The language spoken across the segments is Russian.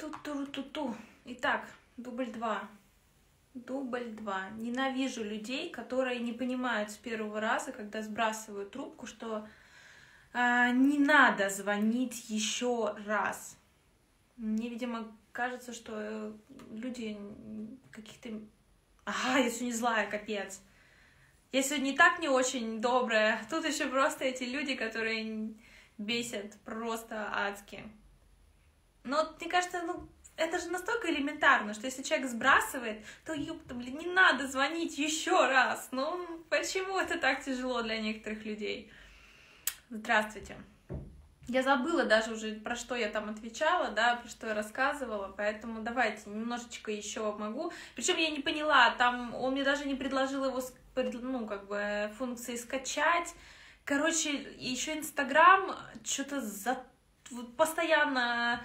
Ту-ту-ту-ту. Итак, дубль два. Дубль два. Ненавижу людей, которые не понимают с первого раза, когда сбрасывают трубку, что а, не надо звонить еще раз. Мне, видимо, кажется, что э, люди каких-то... Ага, я сегодня злая, капец. Я сегодня и так не очень добрая. Тут еще просто эти люди, которые бесят просто адски. Но мне кажется, ну, это же настолько элементарно, что если человек сбрасывает, то, ёпта, блин, не надо звонить еще раз. Ну, почему это так тяжело для некоторых людей? Здравствуйте. Я забыла даже уже, про что я там отвечала, да, про что я рассказывала, поэтому давайте немножечко еще могу. Причем я не поняла, там он мне даже не предложил его, ну, как бы, функции скачать. Короче, еще Инстаграм что-то за... постоянно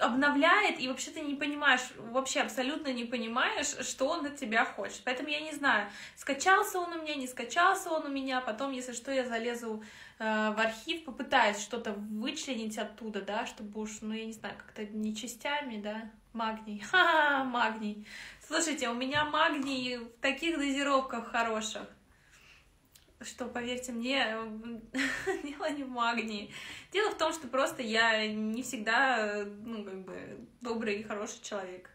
обновляет, и вообще ты не понимаешь, вообще абсолютно не понимаешь, что он от тебя хочет. Поэтому я не знаю, скачался он у меня, не скачался он у меня, потом, если что, я залезу э, в архив, попытаюсь что-то вычленить оттуда, да, чтобы уж, ну, я не знаю, как-то не частями, да, магний, ха-ха, магний. Слушайте, у меня магний в таких дозировках хороших что, поверьте мне, дело не в магнии. Дело в том, что просто я не всегда, ну, как бы, добрый и хороший человек.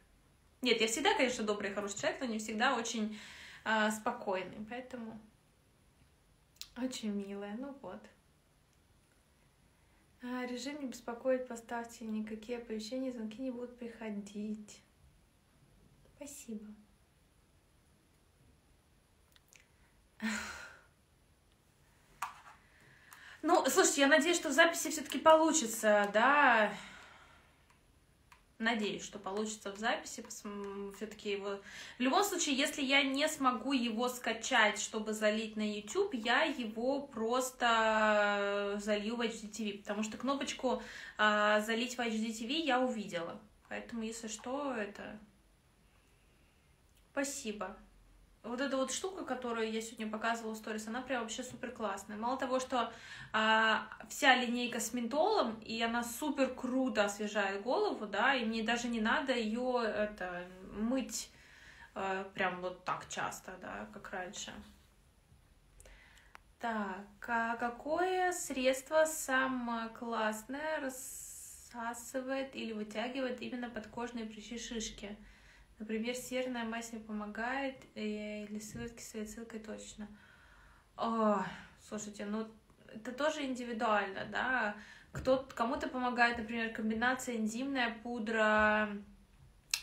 Нет, я всегда, конечно, добрый и хороший человек, но не всегда очень э, спокойный, поэтому очень милая, ну вот. А, режим не беспокоит, поставьте, никакие оповещения, звонки не будут приходить. Спасибо. Ну, слушайте, я надеюсь, что в записи все-таки получится, да. Надеюсь, что получится в записи. Все-таки его. В любом случае, если я не смогу его скачать, чтобы залить на YouTube, я его просто залью в HDTV, потому что кнопочку э, залить в HDTV я увидела. Поэтому, если что, это. Спасибо вот эта вот штука, которую я сегодня показывала в сторис, она прям вообще супер классная. Мало того, что а, вся линейка с ментолом, и она супер круто освежает голову, да, и мне даже не надо ее это, мыть а, прям вот так часто, да, как раньше. Так, а какое средство самое классное рассасывает или вытягивает именно подкожные прыщи шишки? Например, серная мазь не помогает, э, или сыворотки с салицилкой точно. О, слушайте, ну это тоже индивидуально, да. Кто, кому-то помогает, например, комбинация энзимная пудра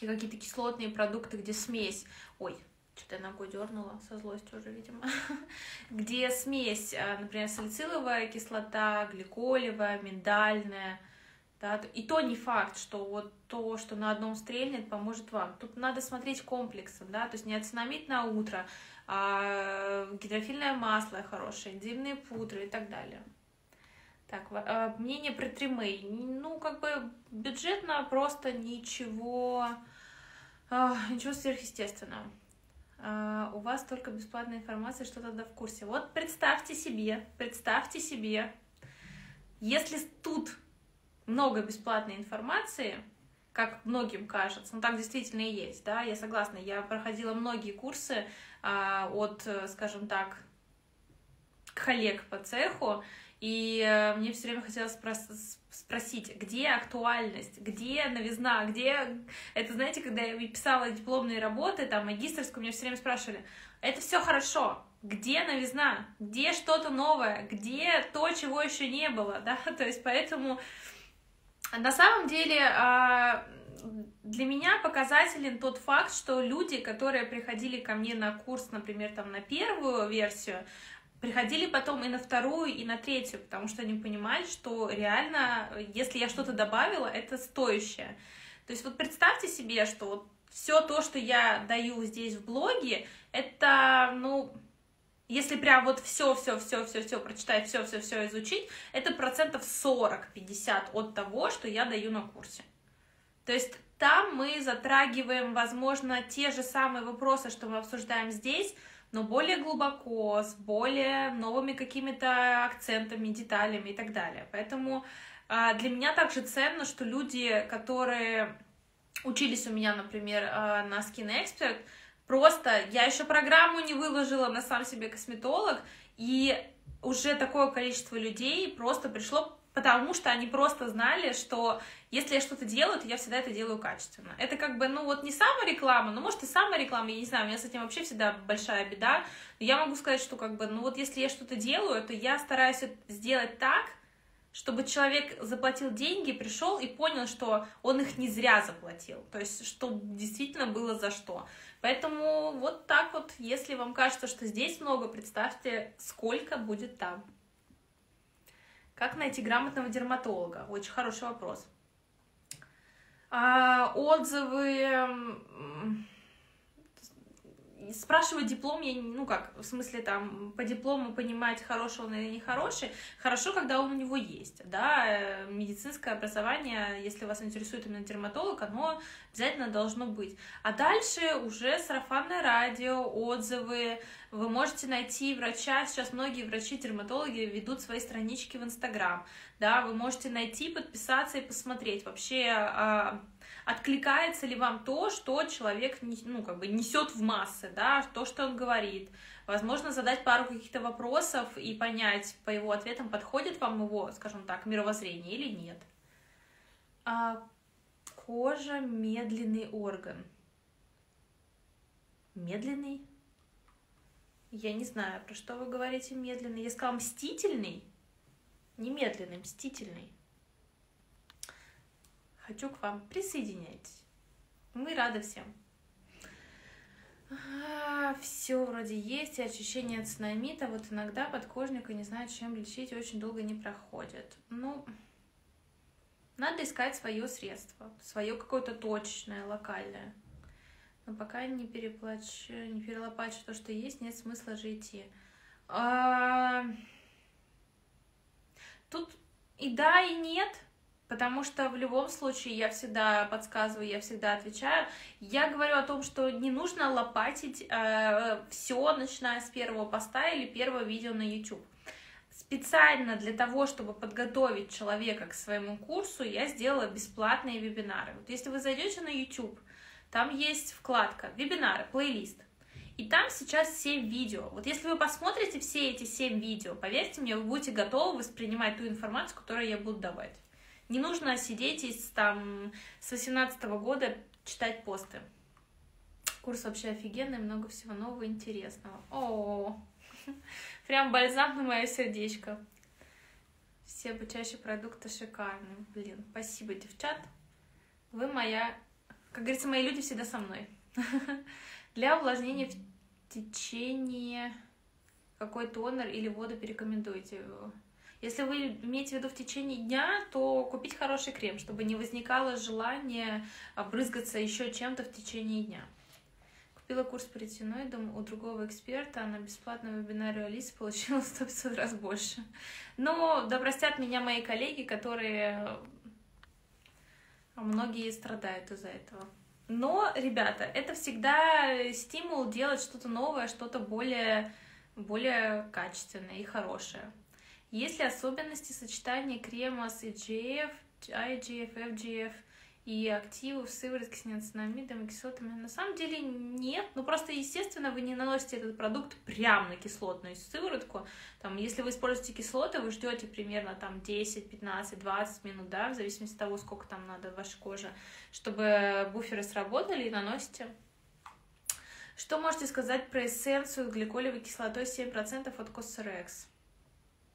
и какие-то кислотные продукты, где смесь. Ой, что-то я ногой дернула со злостью уже, видимо. где смесь, а, например, салициловая кислота, гликолевая, миндальная – да, и то не факт, что вот то, что на одном стрельнет, поможет вам. Тут надо смотреть комплексом, да, то есть не ацинамид на утро, а гидрофильное масло хорошее, энзимные пудры и так далее. Так, а, мнение про тримей. Ну, как бы бюджетно просто ничего, а, ничего сверхъестественного. У вас только бесплатная информация, что тогда в курсе. Вот представьте себе, представьте себе, если тут много бесплатной информации, как многим кажется, ну так действительно и есть, да, я согласна, я проходила многие курсы а, от, скажем так, коллег по цеху, и э, мне все время хотелось спрос- спросить, где актуальность, где новизна, где... Это, знаете, когда я писала дипломные работы, там, магистрскую, меня все время спрашивали, это все хорошо, где новизна, где что-то новое, где то, чего еще не было, да, то есть поэтому на самом деле, а, для меня показателен тот факт, что люди, которые приходили ко мне на курс, например, там на первую версию, приходили потом и на вторую, и на третью, потому что они понимали, что реально, если я что-то добавила, это стоящее. То есть вот представьте себе, что вот все то, что я даю здесь в блоге, это, ну, если прям вот все, все, все, все, все прочитать, все, все, все изучить, это процентов 40-50 от того, что я даю на курсе. То есть там мы затрагиваем, возможно, те же самые вопросы, что мы обсуждаем здесь, но более глубоко, с более новыми какими-то акцентами, деталями и так далее. Поэтому а, для меня также ценно, что люди, которые учились у меня, например, э, на Skin Expert, просто я еще программу не выложила на сам себе косметолог, и уже такое количество людей просто пришло потому что они просто знали, что если я что-то делаю, то я всегда это делаю качественно. Это как бы, ну вот не самореклама, но может и самореклама, я не знаю, у меня с этим вообще всегда большая беда. Но я могу сказать, что как бы, ну вот если я что-то делаю, то я стараюсь сделать так, чтобы человек заплатил деньги, пришел и понял, что он их не зря заплатил, то есть что действительно было за что. Поэтому вот так вот, если вам кажется, что здесь много, представьте, сколько будет там. Как найти грамотного дерматолога? Очень хороший вопрос. А, отзывы спрашивать диплом, я, ну как, в смысле там по диплому понимать, хороший он или нехороший, хорошо, когда он у него есть, да, э, медицинское образование, если вас интересует именно дерматолог, оно обязательно должно быть. А дальше уже сарафанное радио, отзывы, вы можете найти врача, сейчас многие врачи-дерматологи ведут свои странички в Инстаграм, да, вы можете найти, подписаться и посмотреть вообще а, откликается ли вам то, что человек ну, как бы несет в массы, да, то, что он говорит. Возможно, задать пару каких-то вопросов и понять по его ответам, подходит вам его, скажем так, мировоззрение или нет. А, кожа медленный орган. Медленный? Я не знаю, про что вы говорите медленный. Я сказала мстительный? Не медленный, мстительный хочу к вам. Присоединяйтесь. Мы рады всем. А, все вроде есть, и ощущение от цианамита. Вот иногда подкожника не знает, чем лечить, очень долго не проходит. Ну, надо искать свое средство, свое какое-то точечное, локальное. Но пока не переплачу, не перелопачу то, что есть, нет смысла же идти. А... Тут и да, и нет. Потому что в любом случае я всегда подсказываю, я всегда отвечаю. Я говорю о том, что не нужно лопатить э, все, начиная с первого поста или первого видео на YouTube. Специально для того, чтобы подготовить человека к своему курсу, я сделала бесплатные вебинары. Вот если вы зайдете на YouTube, там есть вкладка «Вебинары», плейлист. И там сейчас 7 видео. Вот если вы посмотрите все эти 7 видео, поверьте мне, вы будете готовы воспринимать ту информацию, которую я буду давать. Не нужно сидеть и там с 18 года читать посты. Курс вообще офигенный, много всего нового интересного. О, прям бальзам на мое сердечко. Все обучающие продукты шикарные. Блин, спасибо, девчат. Вы моя... Как говорится, мои люди всегда со мной. Для увлажнения в течение какой тонер или воду порекомендуете? Если вы имеете в виду в течение дня, то купить хороший крем, чтобы не возникало желания обрызгаться еще чем-то в течение дня. Купила курс по ретиноидам у другого эксперта, а на бесплатном вебинаре Алисы получила 100-500 раз больше. Но да простят меня мои коллеги, которые многие страдают из-за этого. Но, ребята, это всегда стимул делать что-то новое, что-то более, более качественное и хорошее. Есть ли особенности сочетания крема с IGF, IGF, FGF и активов, сыворотки с неоцинамидом кислотами? На самом деле нет, ну просто, естественно, вы не наносите этот продукт прямо на кислотную сыворотку. Там, если вы используете кислоты, вы ждете примерно там 10, 15, 20 минут, да, в зависимости от того, сколько там надо вашей коже, чтобы буферы сработали и наносите. Что можете сказать про эссенцию с гликолевой кислотой 7% от Cosrx?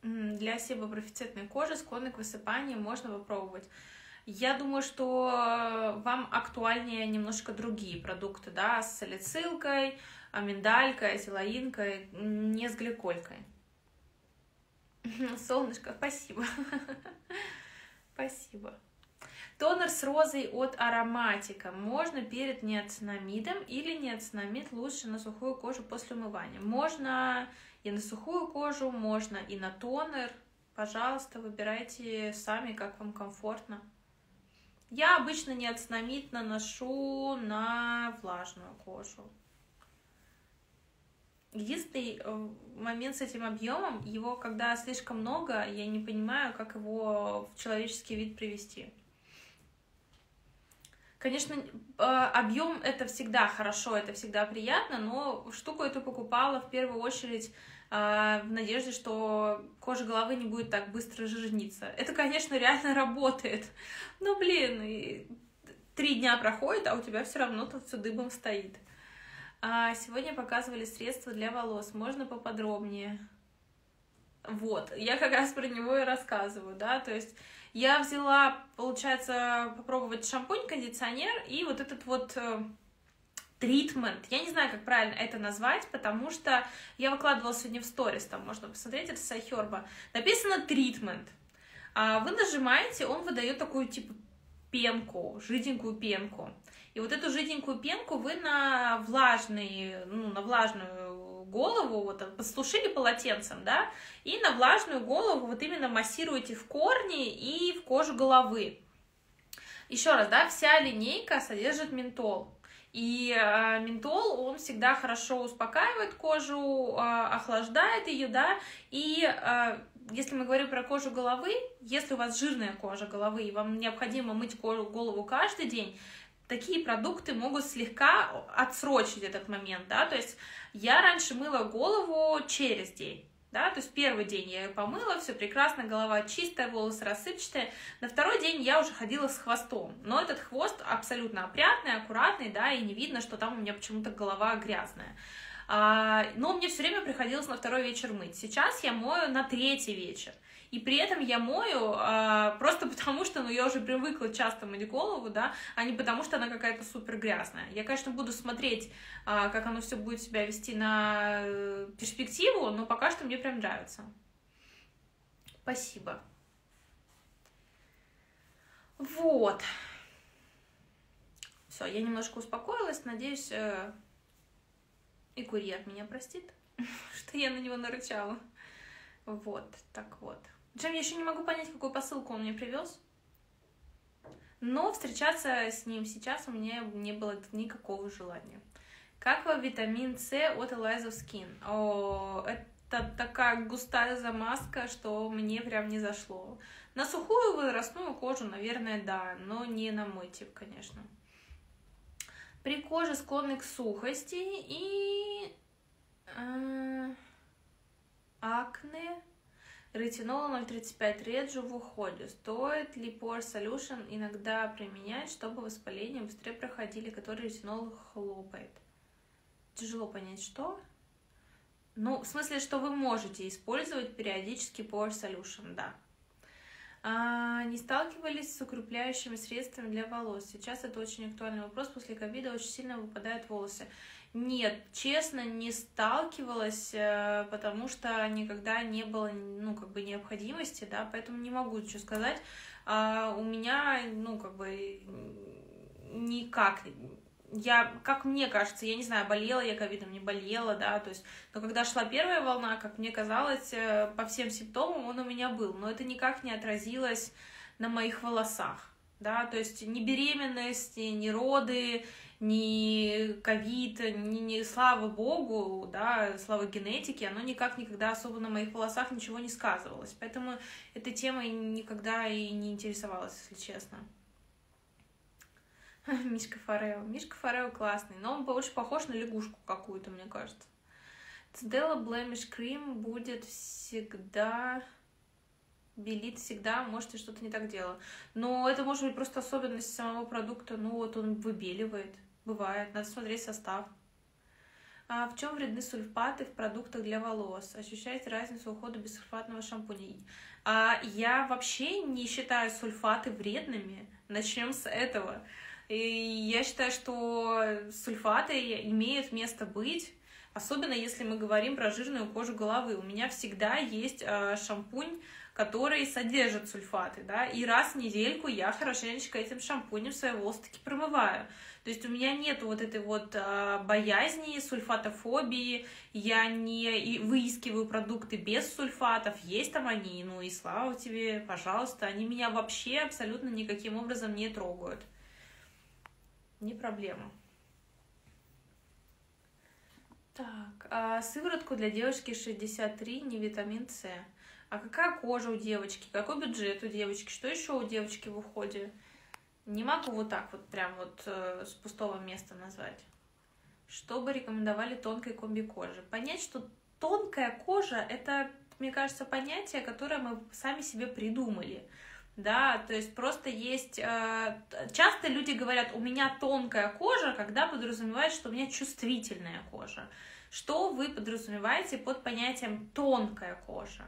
Для себопрофицитной кожи, склонной к высыпанию, можно попробовать. Я думаю, что вам актуальнее немножко другие продукты, да, с салицилкой, миндалькой, азелаинкой, не с гликолькой. Солнышко, спасибо. Спасибо. Тонер с розой от ароматика. Можно перед неоцинамидом или неоцинамид лучше на сухую кожу после умывания. Можно и на сухую кожу, можно и на тонер. Пожалуйста, выбирайте сами, как вам комфортно. Я обычно неоцинамид наношу на влажную кожу. Единственный э, момент с этим объемом, его когда слишком много, я не понимаю, как его в человеческий вид привести. Конечно, а, объем это всегда хорошо, это всегда приятно, но штуку эту покупала в первую очередь а, в надежде, что кожа головы не будет так быстро жирниться. Это, конечно, реально работает. Но, блин, три дня проходит, а у тебя все равно тут все дыбом стоит. А сегодня показывали средства для волос. Можно поподробнее? Вот, я как раз про него и рассказываю, да, то есть я взяла, получается, попробовать шампунь, кондиционер и вот этот вот э, тритмент. Я не знаю, как правильно это назвать, потому что я выкладывала сегодня в сторис, там можно посмотреть, это Сайхерба. Написано тритмент. А вы нажимаете, он выдает такую типа пенку, жиденькую пенку. И вот эту жиденькую пенку вы на влажный, ну, на влажную голову, вот подслушили полотенцем, да, и на влажную голову вот именно массируете в корни и в кожу головы. Еще раз, да, вся линейка содержит ментол. И э, ментол, он всегда хорошо успокаивает кожу, э, охлаждает ее, да, и э, если мы говорим про кожу головы, если у вас жирная кожа головы, и вам необходимо мыть кожу, голову каждый день, такие продукты могут слегка отсрочить этот момент, да, то есть я раньше мыла голову через день, да, то есть первый день я ее помыла, все прекрасно, голова чистая, волосы рассыпчатые, на второй день я уже ходила с хвостом, но этот хвост абсолютно опрятный, аккуратный, да, и не видно, что там у меня почему-то голова грязная. А, но мне все время приходилось на второй вечер мыть. Сейчас я мою на третий вечер. И при этом я мою а, просто потому, что ну, я уже привыкла часто мыть голову, да, а не потому, что она какая-то супер грязная. Я, конечно, буду смотреть, а, как оно все будет себя вести на э, перспективу, но пока что мне прям нравится. Спасибо. Вот. Все, я немножко успокоилась. Надеюсь, э, и курьер меня простит, что я на него нарычала. Вот, так вот. Джем, я еще не могу понять, какую посылку он мне привез. Но встречаться с ним сейчас у меня не было никакого желания. Как вам витамин С от Eliza Skin? О, это такая густая замазка, что мне прям не зашло. На сухую возрастную кожу, наверное, да, но не на мой тип, конечно. При коже склонны к сухости и э, акне, ретинол 0,35 реджу в уходе. Стоит ли Pore Solution иногда применять, чтобы воспаления быстрее проходили, который ретинол хлопает? Тяжело понять, что? Ну, в смысле, что вы можете использовать периодически Pore Solution, да. А, не сталкивались с укрепляющими средствами для волос? Сейчас это очень актуальный вопрос. После ковида очень сильно выпадают волосы. Нет, честно, не сталкивалась, э, потому что никогда не было, ну, как бы необходимости, да, поэтому не могу ничего сказать. А у меня, ну, как бы никак я, как мне кажется, я не знаю, болела я ковидом, не болела, да, то есть, но когда шла первая волна, как мне казалось, э, по всем симптомам он у меня был, но это никак не отразилось на моих волосах, да, то есть ни беременность, ни роды, ни ковид, ни, ни слава богу, да, слава генетике, оно никак никогда особо на моих волосах ничего не сказывалось, поэтому этой темой никогда и не интересовалась, если честно. Мишка Фарео. Мишка Фарео классный, но он больше похож на лягушку какую-то, мне кажется. Цдела Blemish Cream будет всегда белит всегда, может, я что-то не так делала. Но это может быть просто особенность самого продукта. Ну, вот он выбеливает. Бывает. Надо смотреть состав. А в чем вредны сульфаты в продуктах для волос? Ощущаете разницу ухода без сульфатного шампуня? А я вообще не считаю сульфаты вредными. Начнем с этого. И я считаю, что сульфаты имеют место быть, особенно если мы говорим про жирную кожу головы. У меня всегда есть э, шампунь, который содержит сульфаты, да, и раз в недельку я хорошенечко этим шампунем свои волосы таки промываю. То есть у меня нет вот этой вот э, боязни, сульфатофобии, я не выискиваю продукты без сульфатов, есть там они, ну и слава тебе, пожалуйста, они меня вообще абсолютно никаким образом не трогают не проблема. Так, а сыворотку для девочки 63, не витамин С. А какая кожа у девочки? Какой бюджет у девочки? Что еще у девочки в уходе? Не могу вот так вот прям вот э, с пустого места назвать. Что бы рекомендовали тонкой комби кожи? Понять, что тонкая кожа — это, мне кажется, понятие, которое мы сами себе придумали. Да, то есть просто есть... Э, часто люди говорят, у меня тонкая кожа, когда подразумевают, что у меня чувствительная кожа. Что вы подразумеваете под понятием тонкая кожа?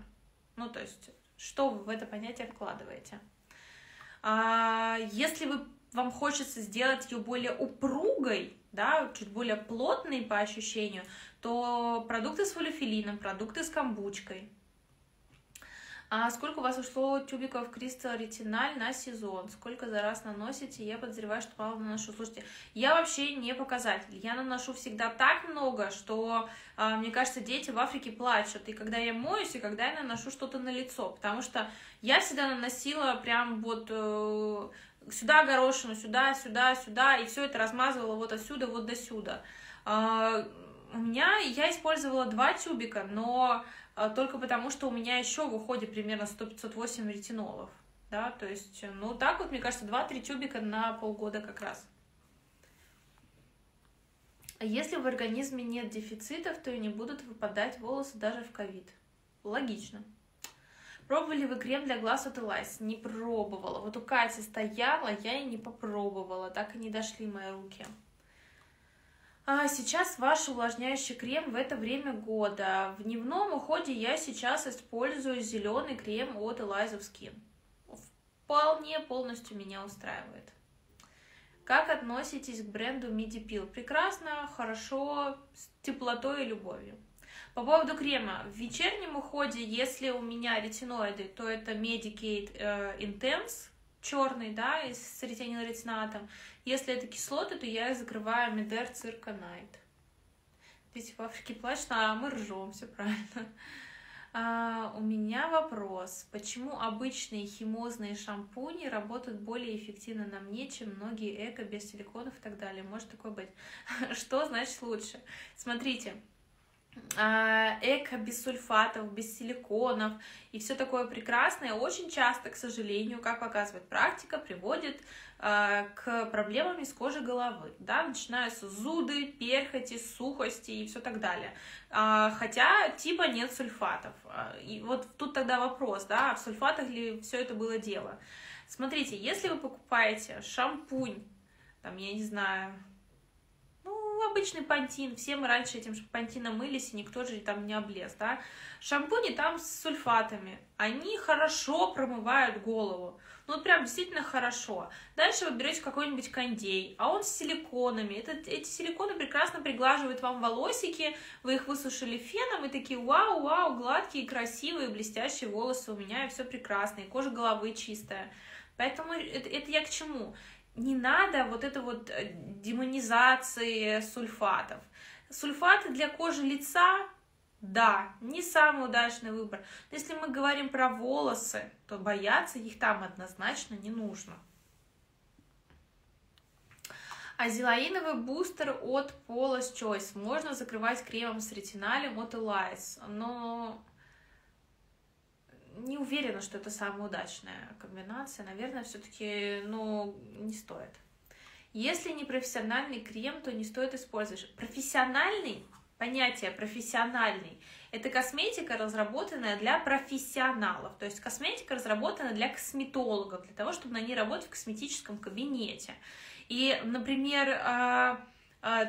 Ну, то есть, что вы в это понятие вкладываете? А, если вы, вам хочется сделать ее более упругой, да, чуть более плотной по ощущению, то продукты с фолифилином, продукты с камбучкой, а сколько у вас ушло тюбиков Кристал Ретиналь на сезон? Сколько за раз наносите? Я подозреваю, что мало наношу. Слушайте, я вообще не показатель. Я наношу всегда так много, что, а, мне кажется, дети в Африке плачут. И когда я моюсь, и когда я наношу что-то на лицо. Потому что я всегда наносила прям вот э, сюда горошину, сюда, сюда, сюда, и все это размазывала вот отсюда, вот до сюда. А, у меня, я использовала два тюбика, но только потому, что у меня еще в уходе примерно 100-508 ретинолов. Да, то есть, ну, так вот, мне кажется, 2-3 тюбика на полгода как раз. А если в организме нет дефицитов, то и не будут выпадать волосы даже в ковид. Логично. Пробовали вы крем для глаз от Элайс? Не пробовала. Вот у Кати стояла, я и не попробовала. Так и не дошли мои руки. А сейчас ваш увлажняющий крем в это время года. В дневном уходе я сейчас использую зеленый крем от Eliza Skin. Вполне полностью меня устраивает. Как относитесь к бренду Midi Peel? Прекрасно, хорошо, с теплотой и любовью. По поводу крема. В вечернем уходе, если у меня ретиноиды, то это Medik8 э, Intense черный, да, с ретинилретинатом. Если это кислоты, то я закрываю Meder Circa-Night. Дети в Африке плачут, а мы ржем, все правильно. А, у меня вопрос. Почему обычные химозные шампуни работают более эффективно на мне, чем многие эко без силиконов и так далее? Может такое быть? Что значит лучше? Смотрите, эко, без сульфатов, без силиконов и все такое прекрасное, очень часто, к сожалению, как показывает практика, приводит э, к проблемам с кожей головы, да, начинаются зуды, перхоти, сухости и все так далее. Э, хотя типа нет сульфатов. И вот тут тогда вопрос, да, в сульфатах ли все это было дело. Смотрите, если вы покупаете шампунь, там, я не знаю, обычный пантин, все мы раньше этим пантином мылись, и никто же там не облез, да. Шампуни там с сульфатами, они хорошо промывают голову, ну прям действительно хорошо. Дальше вы берете какой-нибудь кондей, а он с силиконами, Это, эти силиконы прекрасно приглаживают вам волосики, вы их высушили феном, и такие вау, вау, гладкие, красивые, блестящие волосы у меня, и все прекрасно, и кожа головы чистая. Поэтому это, это я к чему? Не надо вот это вот э, демонизации сульфатов. Сульфаты для кожи лица, да, не самый удачный выбор. Но если мы говорим про волосы, то бояться их там однозначно не нужно. Азелаиновый бустер от Paula's Choice можно закрывать кремом с ретиналем от Elias, но не уверена, что это самая удачная комбинация. Наверное, все-таки, ну, не стоит. Если не профессиональный крем, то не стоит использовать. Профессиональный, понятие профессиональный, это косметика, разработанная для профессионалов. То есть косметика разработана для косметологов, для того, чтобы на ней работать в косметическом кабинете. И, например, а,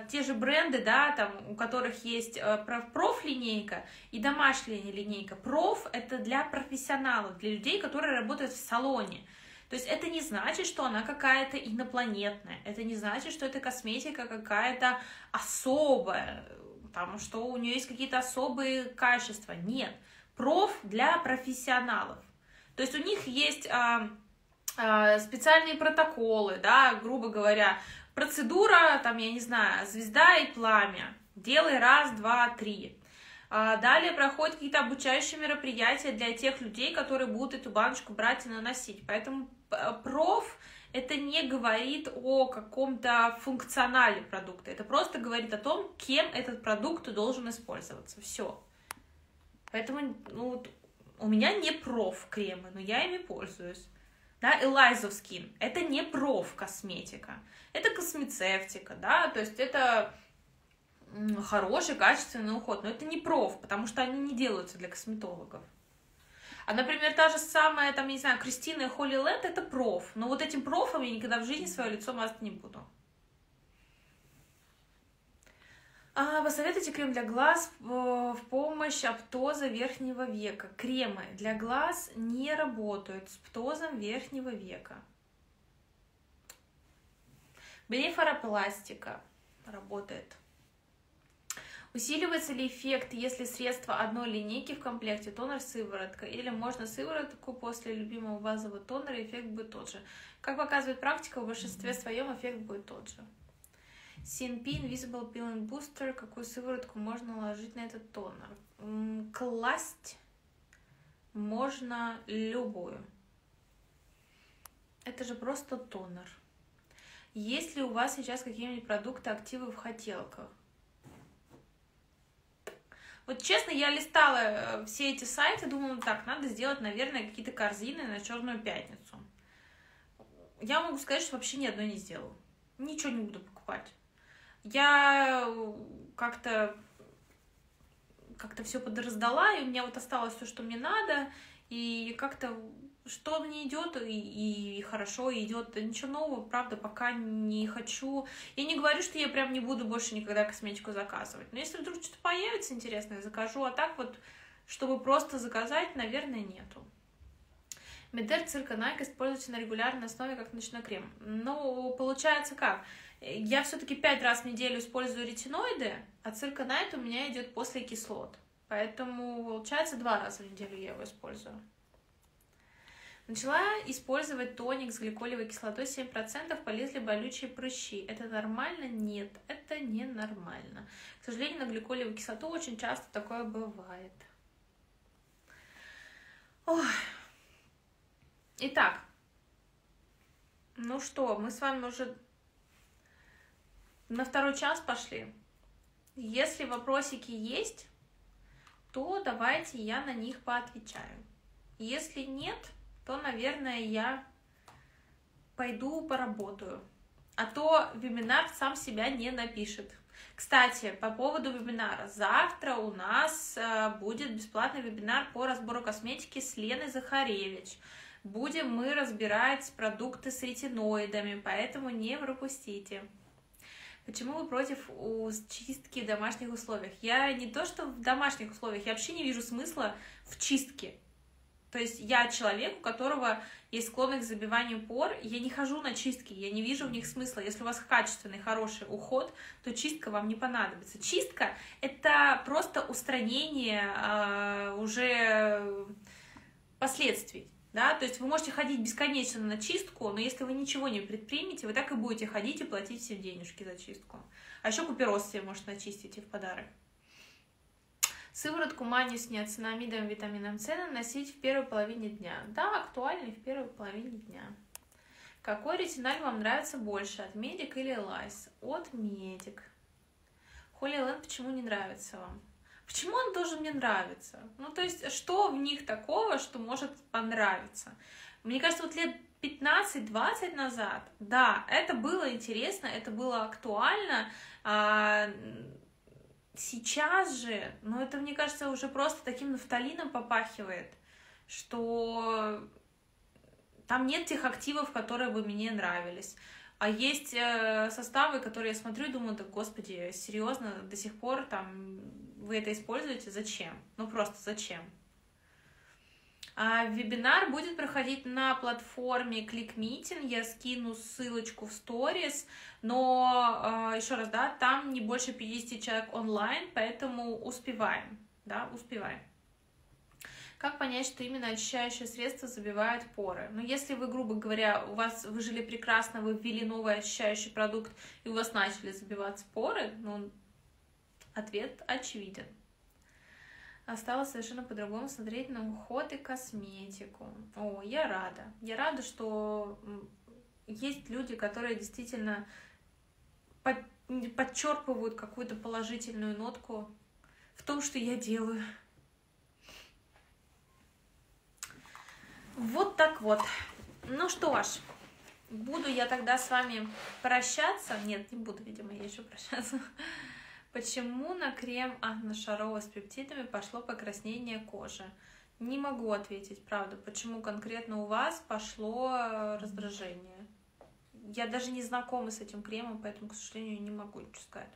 те же бренды, да, там, у которых есть э, проф-линейка и домашняя линейка. Проф — это для профессионалов, для людей, которые работают в салоне. То есть это не значит, что она какая-то инопланетная, это не значит, что эта косметика какая-то особая, там, что у нее есть какие-то особые качества. Нет, проф для профессионалов. То есть у них есть а, а, специальные протоколы, да, грубо говоря, Процедура, там, я не знаю, звезда и пламя. Делай раз, два, три. А далее проходят какие-то обучающие мероприятия для тех людей, которые будут эту баночку брать и наносить. Поэтому проф это не говорит о каком-то функционале продукта. Это просто говорит о том, кем этот продукт должен использоваться. Все. Поэтому ну, у меня не проф кремы, но я ими пользуюсь. Да, Элайзов скин, это не проф-косметика, это космецевтика, да, то есть это хороший, качественный уход, но это не проф, потому что они не делаются для косметологов. А, например, та же самая, там, не знаю, Кристина и Холли Лэнд, это проф. Но вот этим профом я никогда в жизни свое лицо мазать не буду. А, посоветуйте крем для глаз в помощь аптоза верхнего века. Кремы для глаз не работают с птозом верхнего века. Блефаропластика работает. Усиливается ли эффект, если средство одной линейки в комплекте, тонер, сыворотка? Или можно сыворотку после любимого базового тонера, эффект будет тот же? Как показывает практика, в большинстве своем эффект будет тот же. CNP Invisible Peeling Booster. Какую сыворотку можно наложить на этот тонер? Класть можно любую. Это же просто тонер. Есть ли у вас сейчас какие-нибудь продукты, активы в хотелках? Вот честно, я листала э, все эти сайты, думала, так, надо сделать, наверное, какие-то корзины на Черную пятницу. Я могу сказать, что вообще ни одной не сделала. Ничего не буду покупать. Я э, как-то как-то все подраздала, и у меня вот осталось все, что мне надо, и как-то что мне идет и, и хорошо идет. Ничего нового, правда, пока не хочу. Я не говорю, что я прям не буду больше никогда косметику заказывать. Но если вдруг что-то появится интересное, закажу. А так вот, чтобы просто заказать, наверное, нету. Медер Цирконайк используется на регулярной основе как ночной крем. Ну, получается как? Я все-таки пять раз в неделю использую ретиноиды, а цирконайт у меня идет после кислот. Поэтому, получается, два раза в неделю я его использую. Начала использовать тоник с гликолевой кислотой 7%, полезли болючие прыщи. Это нормально? Нет, это не нормально. К сожалению, на гликолевую кислоту очень часто такое бывает. Ой. Итак, ну что, мы с вами уже на второй час пошли. Если вопросики есть, то давайте я на них поотвечаю. Если нет, то, наверное, я пойду поработаю. А то вебинар сам себя не напишет. Кстати, по поводу вебинара. Завтра у нас э, будет бесплатный вебинар по разбору косметики с Леной Захаревич. Будем мы разбирать продукты с ретиноидами, поэтому не пропустите. Почему вы против чистки в домашних условиях? Я не то, что в домашних условиях, я вообще не вижу смысла в чистке. То есть я человек, у которого есть склонность к забиванию пор, я не хожу на чистки, я не вижу в них смысла. Если у вас качественный, хороший уход, то чистка вам не понадобится. Чистка — это просто устранение э, уже последствий. Да? То есть вы можете ходить бесконечно на чистку, но если вы ничего не предпримете, вы так и будете ходить и платить все денежки за чистку. А еще купероз себе может начистить и в подарок. Сыворотку мани с ниацинамидом витамином С наносить в первой половине дня. Да, актуальный в первой половине дня. Какой ретиналь вам нравится больше, от Medik8 или Allies? От Medik8. Holy Land почему не нравится вам? Почему он должен мне нравиться? Ну, то есть, что в них такого, что может понравиться? Мне кажется, вот лет 15-20 назад, да, это было интересно, это было актуально, а, Сейчас же, ну это, мне кажется, уже просто таким нафталином попахивает, что там нет тех активов, которые бы мне нравились. А есть э, составы, которые я смотрю и думаю, да господи, серьезно, до сих пор там вы это используете? Зачем? Ну просто зачем? А вебинар будет проходить на платформе ClickMeeting. Я скину ссылочку в сторис. Но, а, еще раз, да, там не больше 50 человек онлайн, поэтому успеваем. Да, успеваем. Как понять, что именно очищающее средство забивает поры? Ну, если вы, грубо говоря, у вас вы жили прекрасно, вы ввели новый очищающий продукт, и у вас начали забиваться поры, ну, ответ очевиден стала совершенно по-другому смотреть на уход и косметику. О, я рада. Я рада, что есть люди, которые действительно под, подчерпывают какую-то положительную нотку в том, что я делаю. Вот так вот. Ну что ж, буду я тогда с вами прощаться. Нет, не буду, видимо, я еще прощаться. Почему на крем Анна с пептидами пошло покраснение кожи? Не могу ответить, правда, почему конкретно у вас пошло э, раздражение. Я даже не знакома с этим кремом, поэтому, к сожалению, не могу ничего сказать.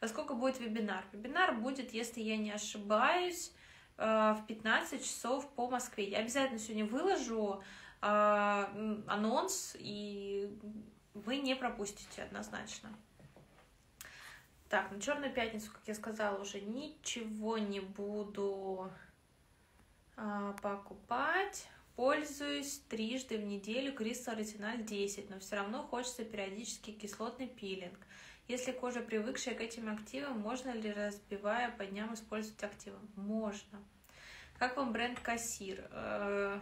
Во сколько будет вебинар? Вебинар будет, если я не ошибаюсь, э, в 15 часов по Москве. Я обязательно сегодня выложу э, анонс, и вы не пропустите однозначно. Так, на Черную пятницу, как я сказала, уже ничего не буду а, покупать. Пользуюсь трижды в неделю Crystal Retinol 10, но все равно хочется периодически кислотный пилинг. Если кожа привыкшая к этим активам, можно ли, разбивая по дням, использовать активы? Можно. Как вам бренд Кассир? Э,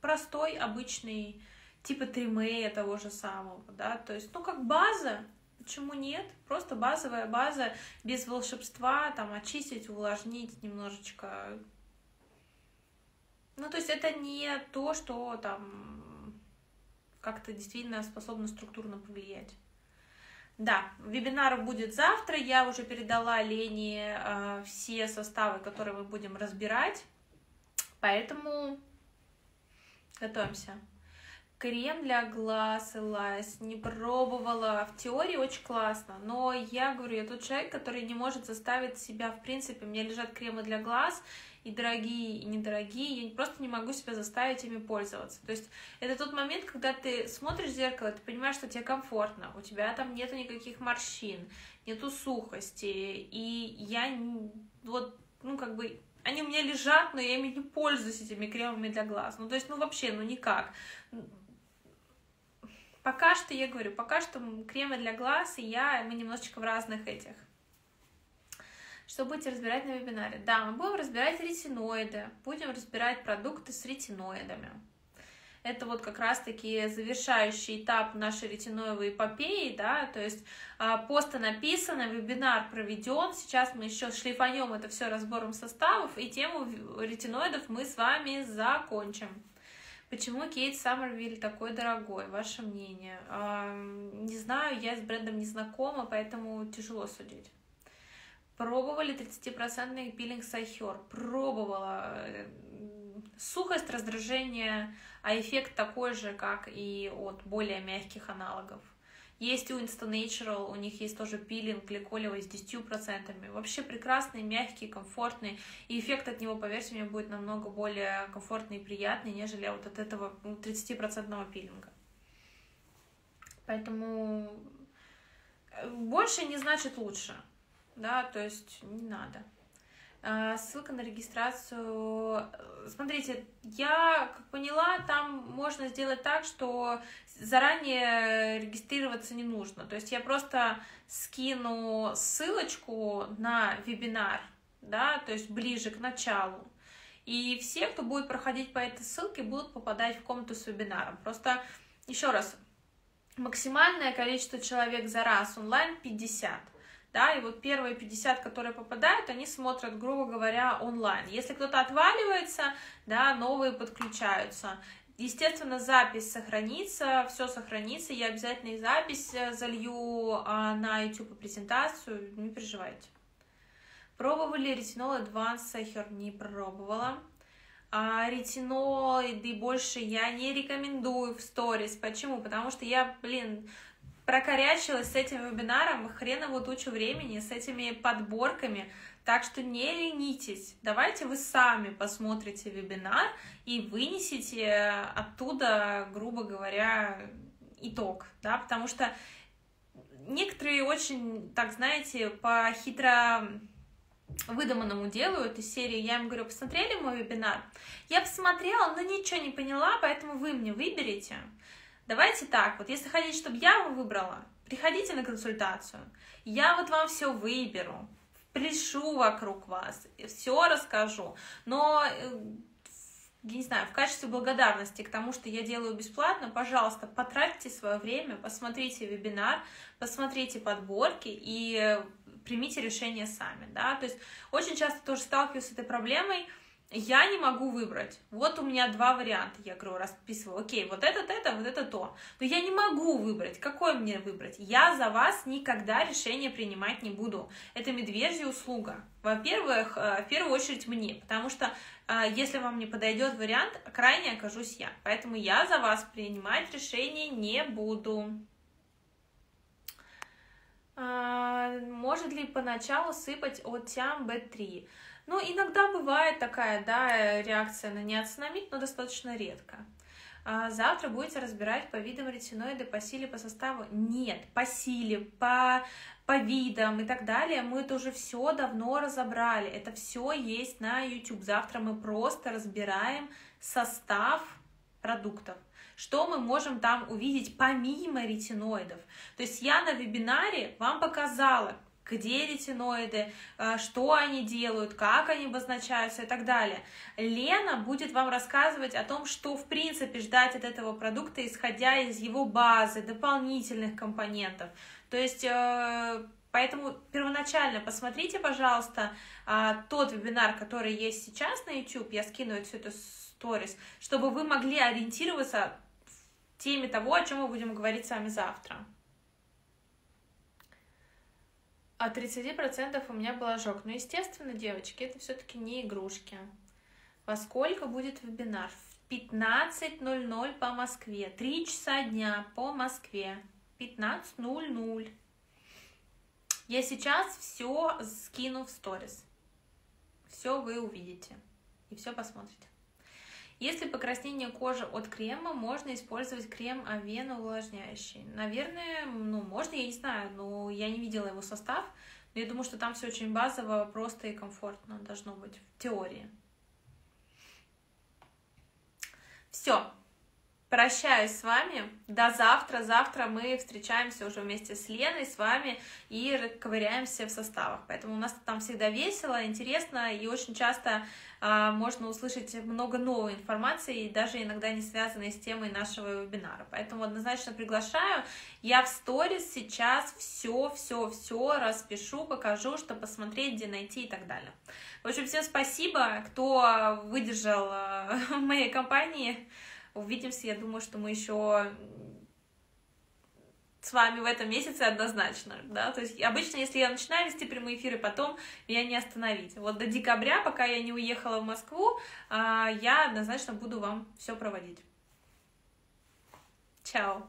простой, обычный, типа тримея того же самого, да, то есть, ну, как база, Почему нет? Просто базовая база, без волшебства, там, очистить, увлажнить немножечко. Ну, то есть это не то, что там как-то действительно способно структурно повлиять. Да, вебинар будет завтра. Я уже передала Лене э, все составы, которые мы будем разбирать. Поэтому готовимся. Крем для глаз Элайс не пробовала. В теории очень классно, но я говорю, я тот человек, который не может заставить себя, в принципе, у меня лежат кремы для глаз, и дорогие, и недорогие, я просто не могу себя заставить ими пользоваться. То есть это тот момент, когда ты смотришь в зеркало, ты понимаешь, что тебе комфортно, у тебя там нету никаких морщин, нету сухости, и я вот, ну, как бы, они у меня лежат, но я ими не пользуюсь этими кремами для глаз. Ну, то есть, ну, вообще, ну, никак. Пока что, я говорю, пока что кремы для глаз и я, мы немножечко в разных этих. Что будете разбирать на вебинаре? Да, мы будем разбирать ретиноиды, будем разбирать продукты с ретиноидами. Это вот как раз-таки завершающий этап нашей ретиноевой эпопеи, да, то есть а, посты написаны, вебинар проведен, сейчас мы еще шлифанем это все разбором составов, и тему ретиноидов мы с вами закончим. Почему Кейт Саммервиль такой дорогой? Ваше мнение? Не знаю, я с брендом не знакома, поэтому тяжело судить. Пробовали 30% пилинг Сайхер? Пробовала. Сухость, раздражение, а эффект такой же, как и от более мягких аналогов. Есть у Insta Natural, у них есть тоже пилинг гликолевый с 10%. Вообще прекрасный, мягкий, комфортный. И эффект от него, поверьте мне, будет намного более комфортный и приятный, нежели вот от этого 30% ну, пилинга. Поэтому э, больше не значит лучше. Да, то есть не надо. А, ссылка на регистрацию. Смотрите, я как поняла, там можно сделать так, что заранее регистрироваться не нужно. То есть я просто скину ссылочку на вебинар, да, то есть ближе к началу. И все, кто будет проходить по этой ссылке, будут попадать в комнату с вебинаром. Просто еще раз, максимальное количество человек за раз онлайн 50 да, и вот первые 50, которые попадают, они смотрят, грубо говоря, онлайн. Если кто-то отваливается, да, новые подключаются. Естественно, запись сохранится, все сохранится, я обязательно и запись э, залью а, на YouTube презентацию, не переживайте. Пробовали ретинол Advanced Сахар? Не пробовала. А ретиноиды больше я не рекомендую в сторис. Почему? Потому что я, блин, прокорячилась с этим вебинаром хренову тучу времени, с этими подборками. Так что не ленитесь, давайте вы сами посмотрите вебинар и вынесите оттуда, грубо говоря, итог, да, потому что некоторые очень, так знаете, по хитро выдуманному делают из серии, я им говорю, посмотрели мой вебинар? Я посмотрела, но ничего не поняла, поэтому вы мне выберите. Давайте так, вот если хотите, чтобы я вам выбрала, приходите на консультацию. Я вот вам все выберу, пляшу вокруг вас, все расскажу. Но э, не знаю, в качестве благодарности к тому, что я делаю бесплатно, пожалуйста, потратьте свое время, посмотрите вебинар, посмотрите подборки и примите решение сами, да, то есть очень часто тоже сталкиваюсь с этой проблемой, я не могу выбрать. Вот у меня два варианта, я говорю, расписываю. Окей, вот этот, это, вот это то. Но я не могу выбрать. Какой мне выбрать? Я за вас никогда решение принимать не буду. Это медвежья услуга. Во-первых, э, в первую очередь мне, потому что э, если вам не подойдет вариант, крайне окажусь я. Поэтому я за вас принимать решение не буду. А, может ли поначалу сыпать от тям B3? Ну, иногда бывает такая, да, реакция на неоцинамид, но достаточно редко. А завтра будете разбирать по видам ретиноиды по силе, по составу? Нет, по силе, по, по видам и так далее. Мы это уже все давно разобрали. Это все есть на YouTube. Завтра мы просто разбираем состав продуктов. Что мы можем там увидеть помимо ретиноидов? То есть я на вебинаре вам показала, где ретиноиды, э, что они делают, как они обозначаются и так далее. Лена будет вам рассказывать о том, что в принципе ждать от этого продукта, исходя из его базы, дополнительных компонентов. То есть э, Поэтому первоначально посмотрите, пожалуйста, э, тот вебинар, который есть сейчас на YouTube, я скину это все это сторис, чтобы вы могли ориентироваться в теме того, о чем мы будем говорить с вами завтра. От 30% у меня был ожог. Но, естественно, девочки, это все-таки не игрушки. Во сколько будет вебинар? В 15.00 по Москве. Три часа дня по Москве. 15.00. Я сейчас все скину в сторис. Все вы увидите и все посмотрите. Если покраснение кожи от крема, можно использовать крем Авена увлажняющий. Наверное, ну, можно, я не знаю, но я не видела его состав. Но я думаю, что там все очень базово, просто и комфортно должно быть в теории. Все, прощаюсь с вами. До завтра. Завтра мы встречаемся уже вместе с Леной, с вами и ковыряемся в составах. Поэтому у нас там всегда весело, интересно и очень часто а, можно услышать много новой информации, даже иногда не связанной с темой нашего вебинара. Поэтому однозначно приглашаю. Я в сторис сейчас все, все, все распишу, покажу, что посмотреть, где найти и так далее. В общем, всем спасибо, кто выдержал а, моей компании. Увидимся, я думаю, что мы еще с вами в этом месяце однозначно, да, то есть обычно, если я начинаю вести прямые эфиры, потом меня не остановить. Вот до декабря, пока я не уехала в Москву, а, я однозначно буду вам все проводить. Чао!